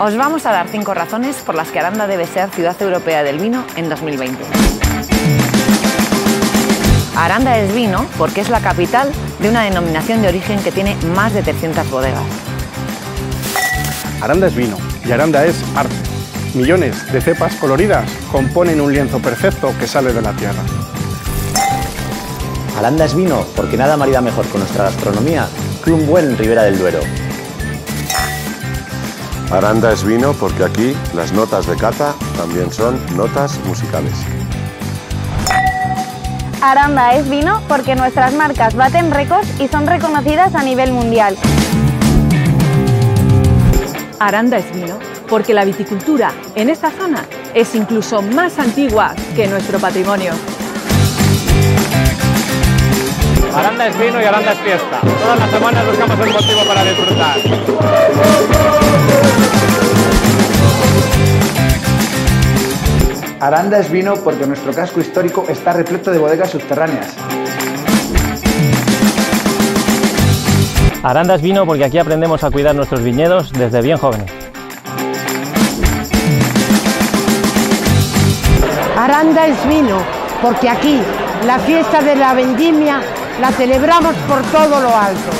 Os vamos a dar cinco razones por las que Aranda debe ser Ciudad Europea del Vino en 2020. Aranda es vino porque es la capital de una denominación de origen que tiene más de 300 bodegas. Aranda es vino y Aranda es arte. Millones de cepas coloridas componen un lienzo perfecto que sale de la tierra. Aranda es vino porque nada marida mejor con nuestra gastronomía que un buen Ribera del Duero. Aranda es vino porque aquí las notas de cata también son notas musicales. Aranda es vino porque nuestras marcas baten récords y son reconocidas a nivel mundial. Aranda es vino porque la viticultura en esta zona es incluso más antigua que nuestro patrimonio. Aranda es vino y Aranda es fiesta. Todas las semanas buscamos un motivo para disfrutar. Aranda es vino porque nuestro casco histórico está repleto de bodegas subterráneas. Aranda es vino porque aquí aprendemos a cuidar nuestros viñedos desde bien jóvenes. Aranda es vino porque aquí la fiesta de la vendimia la celebramos por todo lo alto.